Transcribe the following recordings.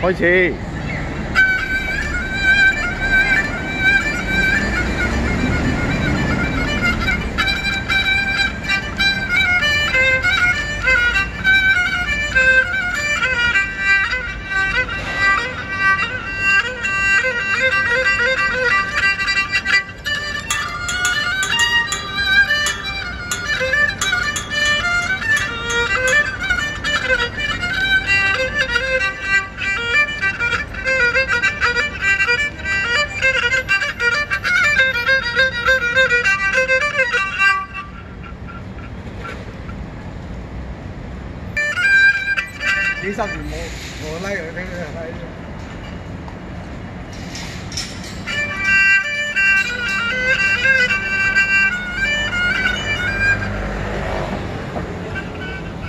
开始。生完我，我个那个那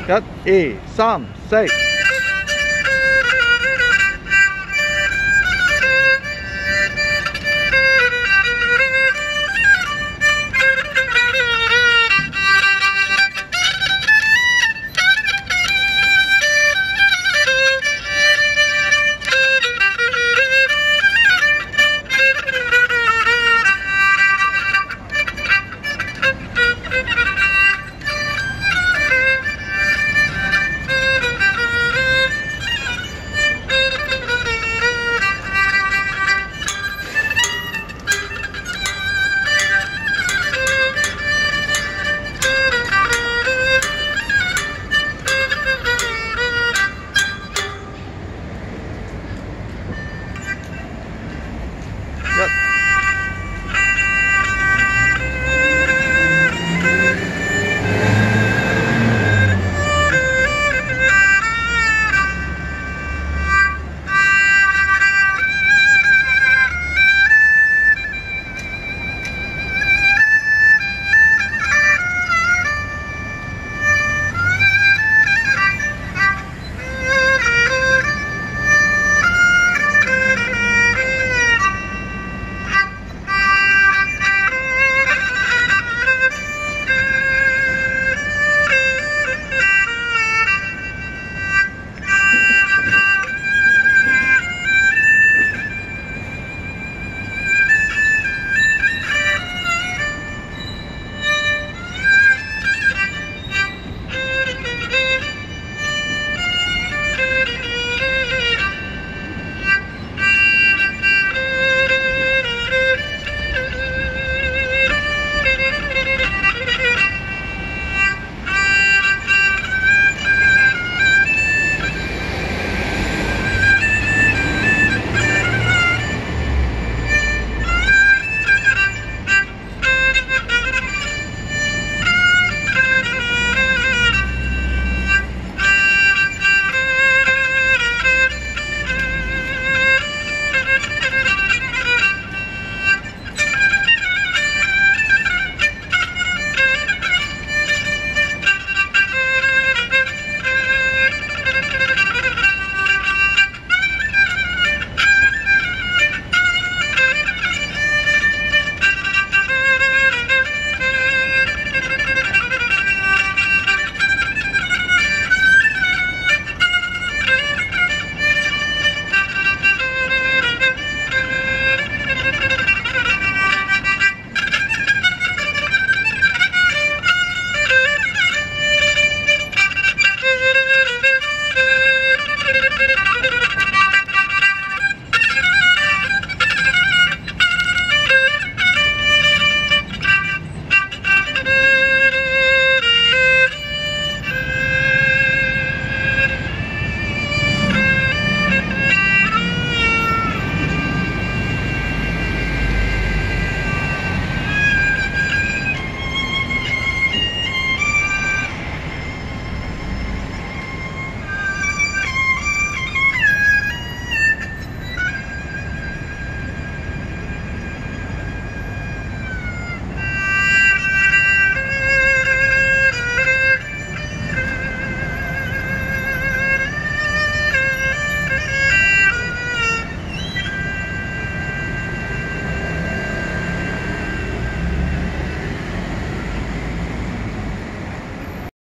个。一、二、三、四。